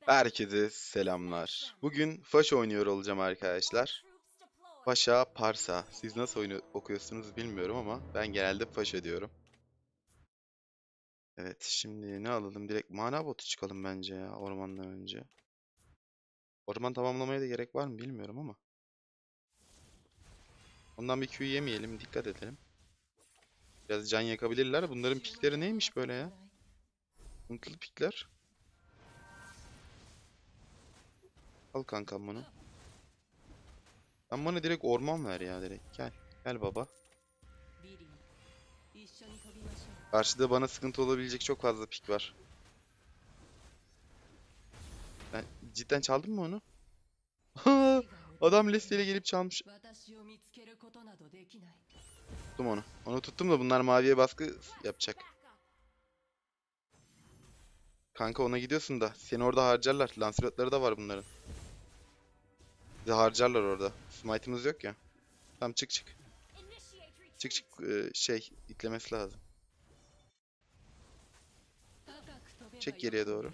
Herkese selamlar. Bugün Faş oynuyor olacağım arkadaşlar. Faşa Parsa. Siz nasıl oyunu okuyorsunuz bilmiyorum ama ben genelde Faşa diyorum. Evet şimdi ne alalım? Direkt mana botu çıkalım bence ya ormandan önce. Orman tamamlamaya da gerek var mı bilmiyorum ama. Ondan bir Q yemeyelim dikkat edelim. Biraz can yakabilirler. Bunların pikleri neymiş böyle ya? Sıkıntılı pikler. Al kankam bunu. Sen bana direkt orman ver ya direkt. Gel. Gel baba. Karşıda bana sıkıntı olabilecek çok fazla pik var. Ben cidden çaldım mı onu? Adam listeyle gelip çalmış. Tuttum onu. Onu tuttum da bunlar maviye baskı yapacak. Kanka ona gidiyorsun da. Seni orada harcarlar. Lancelot'ları da var bunların. Bizi harcarlar orada. Smite'ımız yok ya. Tamam çık çık. Çık çık ee, şey itlemesi lazım. Çek geriye doğru.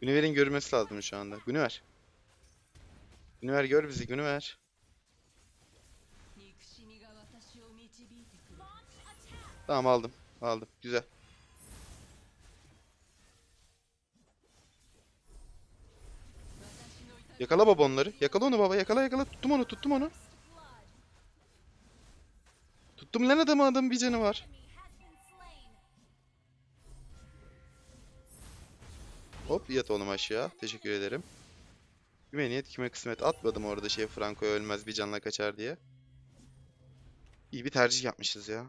Güniver'in görmesi lazım şu anda. Güniver. Güniver gör bizi Güniver. Tamam aldım. Aldım. Güzel. Yakala baba onları. Yakala onu baba. Yakala yakala. Tuttum onu. Tuttum onu. Tuttum lan adamı. Adamın bir canı var. Hop yat oğlum aşağı. Teşekkür ederim. Kime niyet kime kısmet. Atmadım orada şey Franco'ya ölmez bir canla kaçar diye. İyi bir tercih yapmışız ya.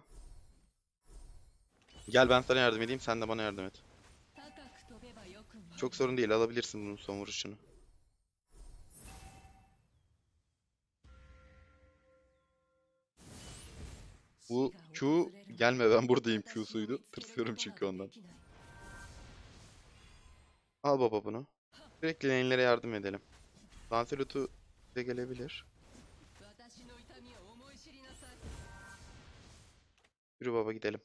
Gel ben sana yardım edeyim. Sen de bana yardım et. Çok sorun değil. Alabilirsin bunun son vuruşunu. Bu Q gelme ben buradayım Q'suydu. Tırsıyorum çünkü ondan. Al baba bunu. Sürekli lane'lere yardım edelim. Lancelot'u bize gelebilir. Yürü baba gidelim.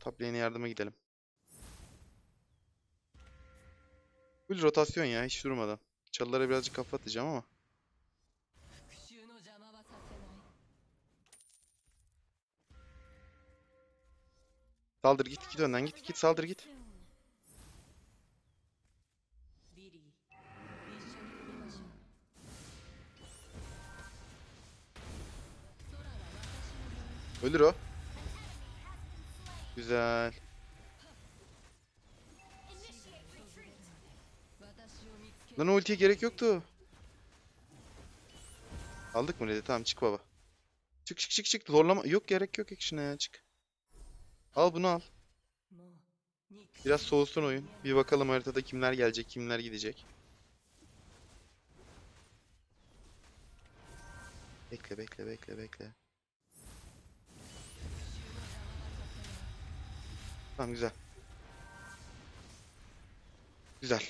Top lane'e yardıma gidelim. Full rotasyon ya hiç durmadan. Çalılara birazcık kafa atacağım ama. Saldır git git önden git git saldır git. Ölür o. Güzel. Lan o ultiye gerek yoktu. Aldık mı dedi? Tamam çık baba. Çık çık çık çık. Zorlama. Yok gerek yok ya çık. Al bunu al. Biraz soğusun oyun. Bir bakalım haritada kimler gelecek, kimler gidecek. Bekle bekle bekle bekle. Tamam güzel. Güzel.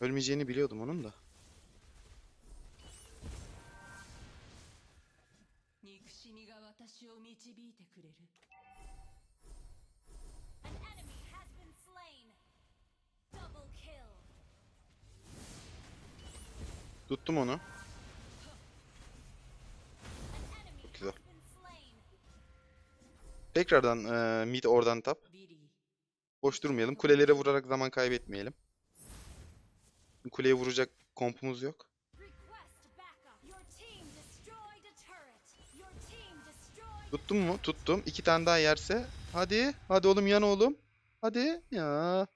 Ölmeyeceğini biliyordum onun da. Tuttum onu. Çok güzel. Tekrardan eee, mid oradan tap. Boş durmayalım. Kulelere vurarak zaman kaybetmeyelim. Kuleye vuracak kompumuz yok. Tuttum mu? Tuttum. İki tane daha yerse. Hadi. Hadi oğlum yan oğlum. Hadi. Ya.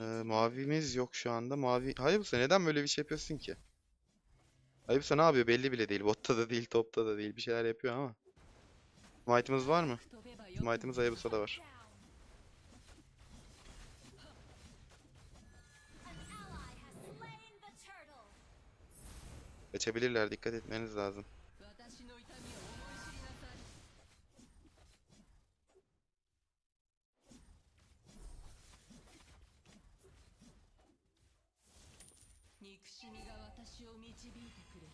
Ee, mavimiz yok şu anda. Mavi... Hayabusa neden böyle bir şey yapıyorsun ki? Hayabusa ne yapıyor belli bile değil. Botta da değil, topta da değil. Bir şeyler yapıyor ama. Smite'ımız var mı? Smite'ımız Hayabusa'da var. Kaçabilirler. Dikkat etmeniz lazım. 憎しみが私を導いてくれる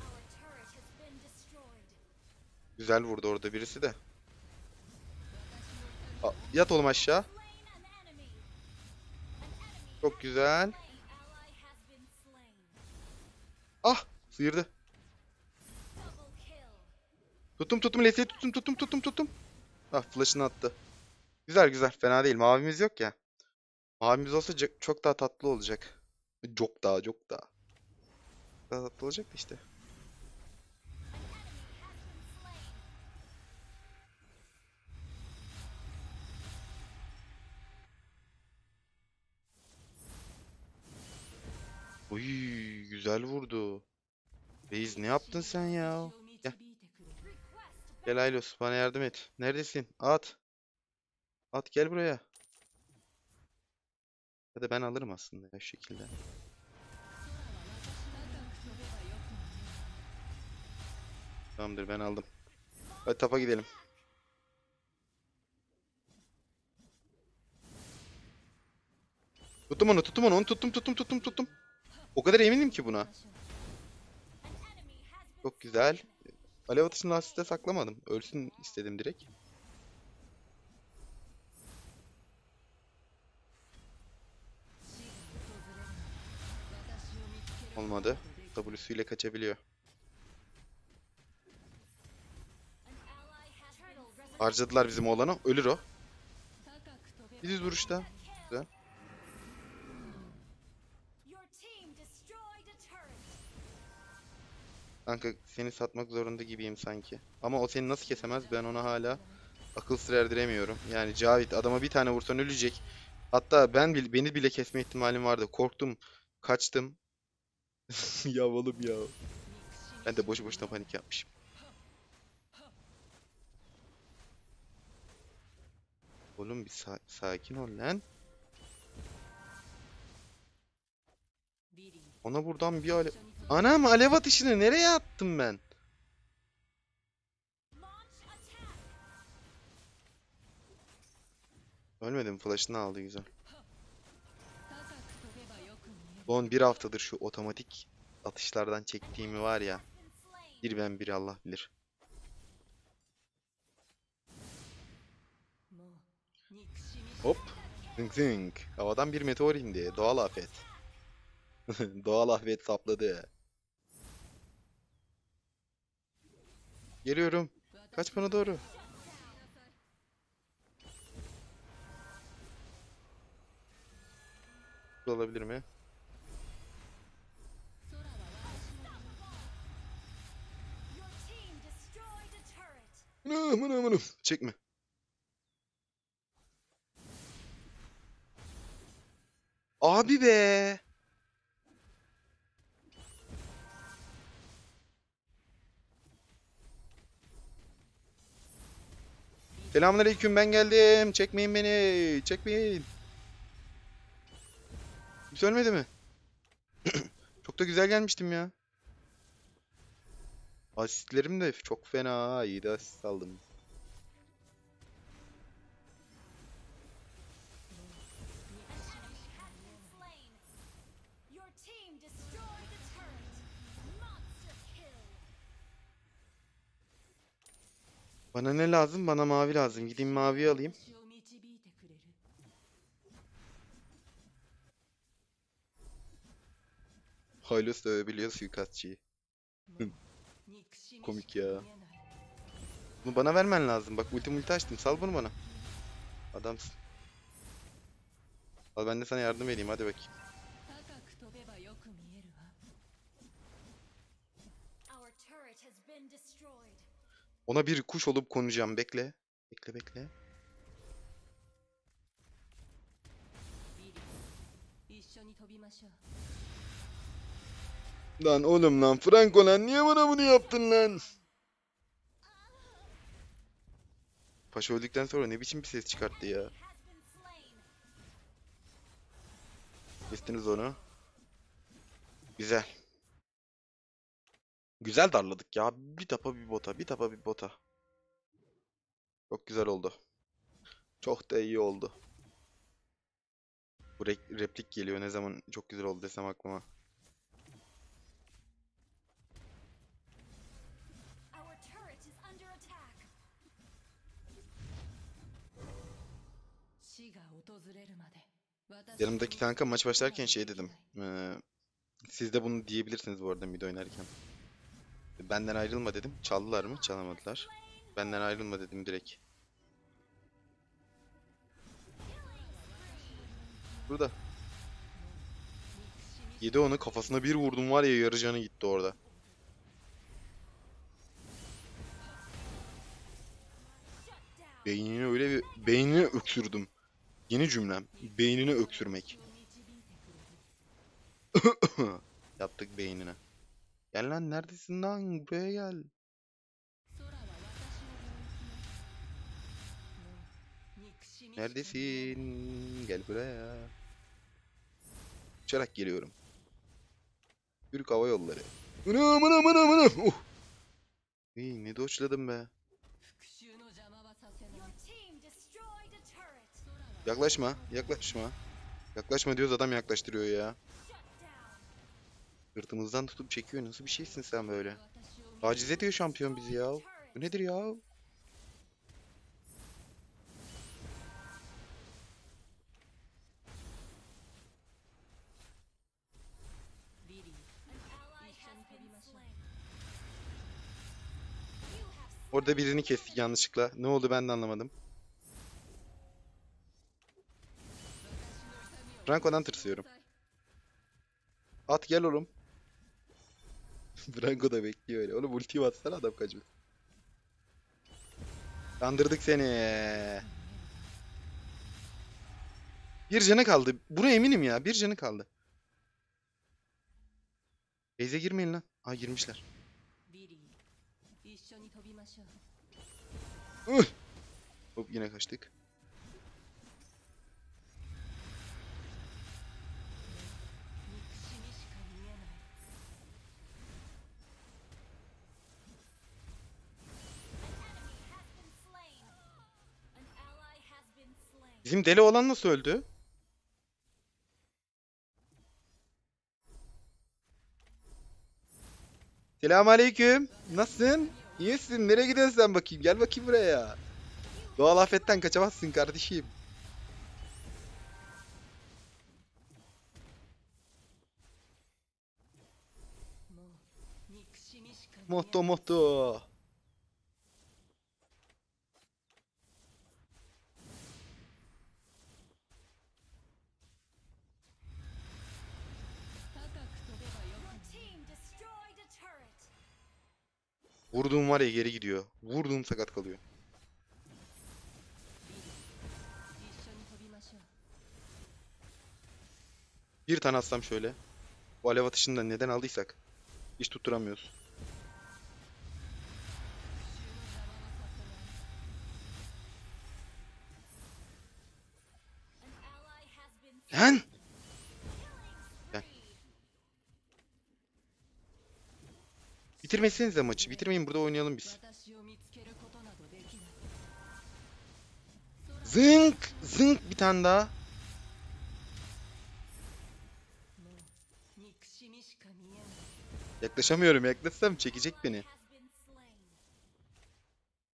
Our turret has been destroyed. Güzel vurdu orada birisi de. A- yat oğlum aşağı. Slain an enemy. An enemy Çok güzel. slain ally has been slain. Ah sıyırdı. Double kill. Tuttum tuttum Leslie'yi tuttum tuttum tuttum tuttum. Ah flash'ını attı. Güzel güzel fena değil. Mavimiz yok ya. Abimiz olsa çok daha tatlı olacak. Çok daha çok daha. Daha tatlı olacak işte. Oy güzel vurdu. Reis ne yaptın sen ya? Gel. Gel Aylos bana yardım et. Neredesin? At. At gel buraya. Ya da ben alırım aslında ya şekilde. Tamamdır ben aldım. Hadi tapa gidelim. Tuttum onu tuttum onu onu tuttum tuttum tuttum tuttum. O kadar eminim ki buna. Çok güzel. Alev atışını asiste saklamadım. Ölsün istedim direkt. Olmadı. W'suyla kaçabiliyor. Harcadılar bizim oğlanı. Ölür o. Bir düz vuruşta. Güzel. Kanka seni satmak zorunda gibiyim sanki. Ama o seni nasıl kesemez ben ona hala akıl sır erdiremiyorum. Yani Cavit adama bir tane vursan ölecek. Hatta ben beni bile kesme ihtimalim vardı. Korktum, kaçtım. ya oğlum ya. Ben de boş boşuna panik yapmışım. Oğlum bir sa sakin ol lan. Ona buradan bir alev... Anam alev atışını nereye attım ben? Ölmedim flash'ını aldı güzel. Son bir haftadır şu otomatik atışlardan çektiğimi var ya. Bir ben bir Allah bilir. Hop. Zınk zınk. Havadan bir meteor indi. Doğal afet. Doğal afet sapladı. Geliyorum. Kaç bana doğru. Alabilir mi? Anam anam. Çekme. Abi be. Selamünaleyküm ben geldim. Çekmeyin beni. Çekmeyin. Kimse ölmedi mi? Çok da güzel gelmiştim ya. Asistlerim de çok fena ha. 7 asist aldım. Bana ne lazım? Bana mavi lazım. Gideyim mavi alayım. Haylos dövebiliyor suikastçıyı. komik ya. Bunu bana vermen lazım. Bak ulti ulti açtım. Sal bunu bana. Adamsın. Al ben de sana yardım edeyim. Hadi bakayım. Ona bir kuş olup konacağım. Bekle. Bekle bekle. Lan oğlum lan Franco lan niye bana bunu yaptın lan? Paşa öldükten sonra ne biçim bir ses çıkarttı ya. Kestiniz onu. Güzel. Güzel darladık ya. Bir tapa bir bota, bir tapa bir bota. Çok güzel oldu. Çok da iyi oldu. Bu replik geliyor ne zaman çok güzel oldu desem aklıma. Yanımdaki tanka maç başlarken şey dedim. Ee, siz de bunu diyebilirsiniz bu arada mid oynarken. Benden ayrılma dedim. Çaldılar mı? Çalamadılar. Benden ayrılma dedim direkt. Burada. Yedi onu kafasına bir vurdum var ya yarı gitti orada. Beynini öyle bir... Beynini öksürdüm. Yeni cümlem. Beynini öksürmek. Yaptık beynine. Gel lan neredesin lan? Buraya gel. Neredesin? Gel buraya. Uçarak geliyorum. Türk Hava Yolları. Anam anam anam anam. Uh. Oh. İyi ne doçladım be. Yaklaşma. Yaklaşma. Yaklaşma diyoruz adam yaklaştırıyor ya. Sırtımızdan tutup çekiyor. Nasıl bir şeysin sen böyle? Taciz ediyor şampiyon bizi ya. Bu nedir ya? Orada birini kestik yanlışlıkla. Ne oldu ben de anlamadım. Branko'dan tırsıyorum. At gel oğlum. Branko da bekliyor öyle. Oğlum ultiyi atsana adam kaçıyor. Kandırdık seni. Bir canı kaldı. Buraya eminim ya. Bir canı kaldı. Beyze girmeyin lan. Aa girmişler. Hop yine kaçtık. Bizim deli olan nasıl öldü? Selamünaleyküm. Nasılsın? İyisin. Nereye gidiyorsun sen bakayım? Gel bakayım buraya. Doğal afetten kaçamazsın kardeşim. Motto motto. Vurduğum var ya geri gidiyor. Vurduğum sakat kalıyor. Bir tane atsam şöyle. Bu alev atışında neden aldıysak. Hiç tutturamıyoruz. Lan! Bitirmesiniz de maçı. Bitirmeyin burada oynayalım biz. Zınk! Zınk bir tane daha. Yaklaşamıyorum. Yaklaşsam çekecek beni.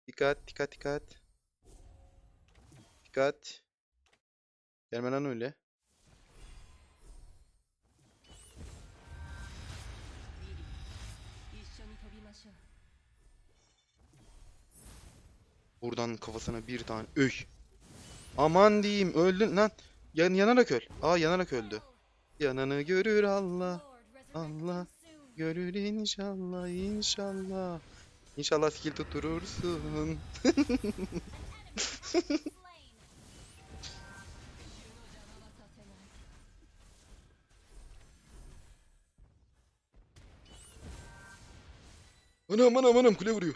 Dikkat, dikkat, dikkat. Dikkat. Gelme lan öyle. Buradan kafasına bir tane. Öy. Aman diyeyim öldün lan. Yan, yanarak öl. Aa yanarak öldü. Yananı görür Allah. Allah. Görür inşallah inşallah. İnşallah skill tutturursun. Anam anam anam kule vuruyor.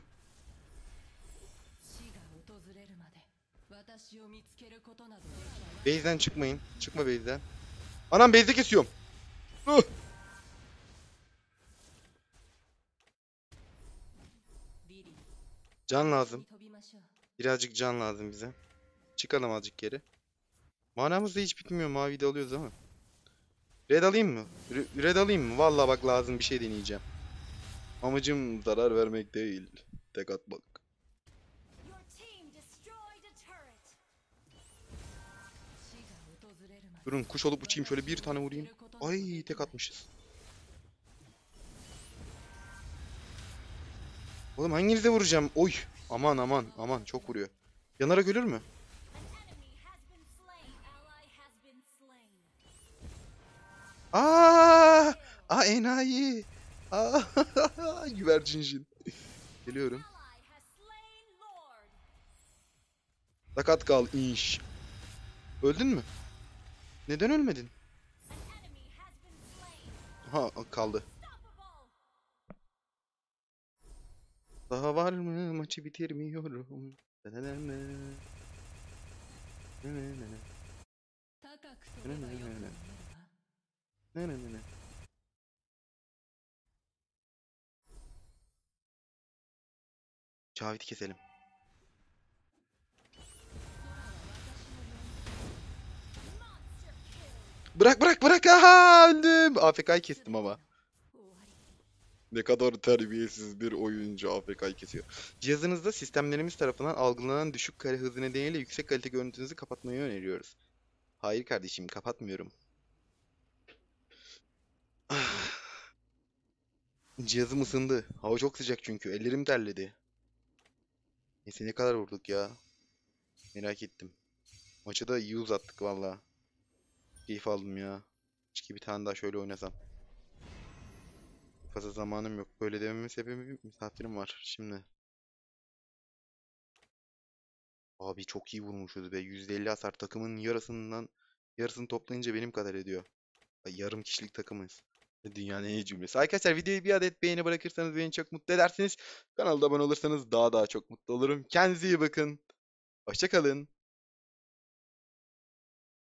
Base'den çıkmayın. Çıkma base'den. Anam base'de kesiyorum. Uh. Can lazım. Birazcık can lazım bize. Çıkalım azıcık geri. Manamız da hiç bitmiyor. Mavi de alıyoruz ama. Red alayım mı? Red alayım mı? Vallahi bak lazım bir şey deneyeceğim. Amacım zarar vermek değil. Tek atmak. Durun kuş olup uçayım şöyle bir tane vurayım. Ay tek atmışız. Oğlum hanginize vuracağım? Oy. Aman aman aman çok vuruyor. Yanarak ölür mü? Aa! Aa enayi. Aa güvercincin. Geliyorum. Sakat kal inş. Öldün mü? Neden ölmedin? Ha kaldı. Daha var mı? Maçı bitirmiyorum. Nenenene. Nenenene. 高く Cavit'i keselim. Bırak bırak bırak. Aha öldüm. AFK'yı kestim ama. Ne kadar terbiyesiz bir oyuncu AFK'yı kesiyor. Cihazınızda sistemlerimiz tarafından algılanan düşük kare hızı nedeniyle yüksek kalite görüntünüzü kapatmayı öneriyoruz. Hayır kardeşim kapatmıyorum. Ah. Cihazım ısındı. Hava çok sıcak çünkü. Ellerim terledi. Neyse ne kadar vurduk ya. Merak ettim. Maçı da iyi uzattık valla. Keyif aldım ya. Keşke bir tane daha şöyle oynasam. Fazla zamanım yok. Böyle dememin sebebi misafirim var şimdi. Abi çok iyi vurmuşuz be. %50 hasar takımın yarısından yarısını toplayınca benim kadar ediyor. Yarım kişilik takımız. Dünyanın en iyi cümlesi. Arkadaşlar videoyu bir adet beğeni bırakırsanız beni çok mutlu edersiniz. Kanalda abone olursanız daha daha çok mutlu olurum. Kendinize iyi bakın. Hoşça kalın.